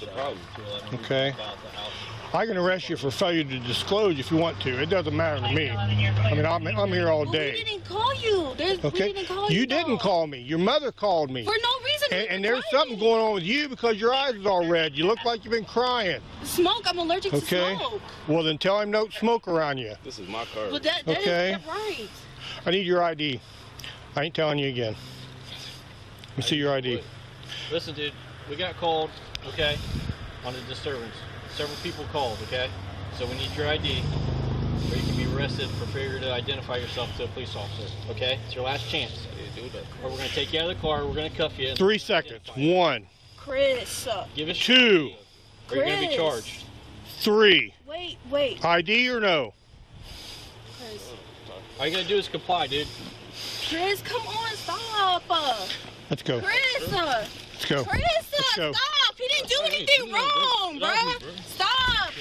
the problem? Okay. I can arrest you for failure to disclose if you want to. It doesn't matter to me. I mean, I'm, I'm here all Well, we day. didn't call you. There's, we Okay? didn't call you. You didn't call me. Your mother called me. For no reason. And, and there's crying. something going on with you because your eyes is all red. You look like you've been crying. Smoke. I'm allergic Okay? to smoke. Okay. Well, then tell him don't smoke around you. This is my car. But that, that is Okay. that right. I need your ID. I ain't telling you again. Let me see your ID. Listen, dude, we got called, okay, on a disturbance. Several people called, okay? So we need your ID, or you can be arrested for failure to identify yourself to a police officer, okay? It's your last chance. Or we're gonna take you out of the car, we're gonna cuff you. Three seconds. you. One, Chris. uh, Give us two, Or you're gonna be charged. three. Wait, wait. ID or no? Chris. All you gotta do is comply, dude. Chris, come on, stop. Let's go. Chris. Uh, Let's go. Chris, Let's uh, go. stop. He didn't do anything wrong, Get bro. bro. Stop.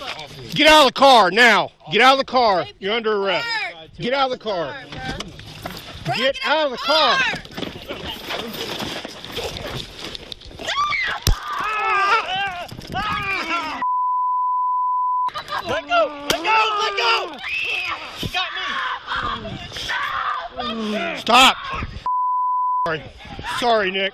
Get out of the car now. Get out of the car. Baby, You're under arrest. Mark. Get out of the car. Bro, Get out of the car. Let go! Let go! Let go! You got me! Stop. Sorry. Sorry, Nick.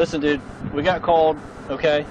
Listen, dude, we got called, okay?